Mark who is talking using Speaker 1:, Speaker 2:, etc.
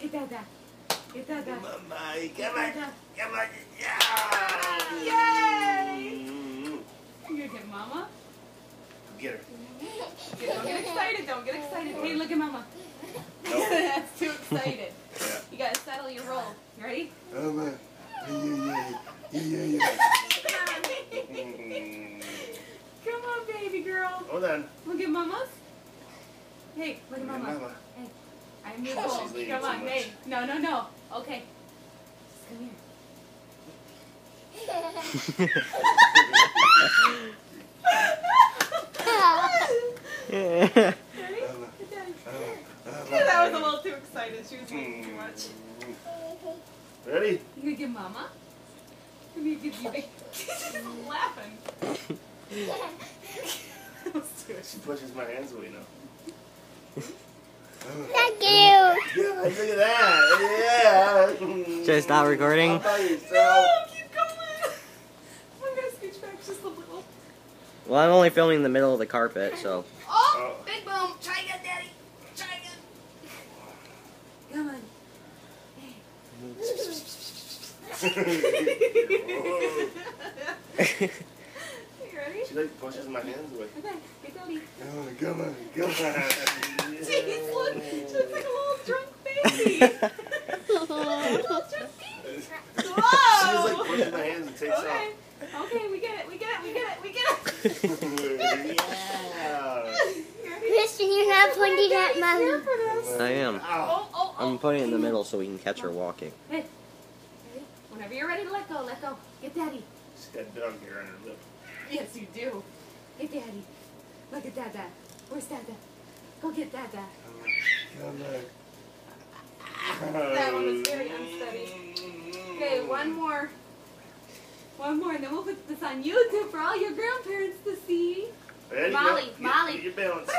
Speaker 1: Get Dada. Get Dada.
Speaker 2: Mama, come on,
Speaker 1: Dada.
Speaker 2: come on, yeah.
Speaker 1: Yay!
Speaker 2: Mm-hmm.
Speaker 1: You get Mama?
Speaker 2: Get her.
Speaker 1: Get- Don't get excited. Don't get excited. Hey, look at Mama.
Speaker 2: Nope.
Speaker 1: That's too excited.
Speaker 2: Yeah.
Speaker 1: You gotta settle your roll. You ready?
Speaker 2: Mama. Yeah, yeah, yeah, yeah, yeah.
Speaker 1: Come on, baby girl.
Speaker 2: Hold on.
Speaker 1: Look at Mama's. Hey, look at
Speaker 2: Look at
Speaker 1: Mama.
Speaker 2: Mama.
Speaker 1: Hey, I'm your
Speaker 2: She's
Speaker 1: goal. Come
Speaker 2: too
Speaker 1: on,
Speaker 2: much.
Speaker 1: hey. No, no, no. Okay. Come here. Ready?
Speaker 2: Mama.
Speaker 1: Good daddy.
Speaker 2: Mama.
Speaker 1: That was a little too excited. She was eating too much.
Speaker 2: Ready?
Speaker 1: You gonna give Mama? Come here, give you big. She's laughing. Let's do it.
Speaker 2: She pushes my hands away now.
Speaker 3: Thank you.
Speaker 2: Yeah, look at that. Yeah.
Speaker 4: Should I stop recording?
Speaker 2: All by yourself.
Speaker 1: No, keep going. I'm gonna scooch back just a little.
Speaker 4: Well, I'm only filming the middle of the carpet, so.
Speaker 1: Oh,
Speaker 2: Oh.
Speaker 1: big boom. Try again, Daddy. Try again. Come on. you ready?
Speaker 2: She like pushes my hands away.
Speaker 1: Okay, get Daddy.
Speaker 2: Come on, come on, come on.
Speaker 1: Okay. Okay, we get it. We get it. We get it. We get it.
Speaker 2: off.
Speaker 1: You ready?
Speaker 3: Christian, you're not pointing at
Speaker 1: Daddy's
Speaker 3: mommy.
Speaker 1: here for this.
Speaker 4: I am.
Speaker 1: Oh, oh, oh.
Speaker 4: I'm putting it in the middle so we can catch her walking.
Speaker 1: Hey, ready? Whenever you're ready to let go, let go. Get daddy.
Speaker 2: She's got dog hair on her lip.
Speaker 1: Yes, you do. Get daddy. Look at Dada. Where's Dada? Go get Dada.
Speaker 2: Come
Speaker 1: That one was very unsteady. Okay, one more. One more, and then we'll put this on YouTube for all your grandparents to see.
Speaker 2: Ready?
Speaker 1: Molly,
Speaker 2: Go. Get-
Speaker 1: Molly.
Speaker 2: Get your balance.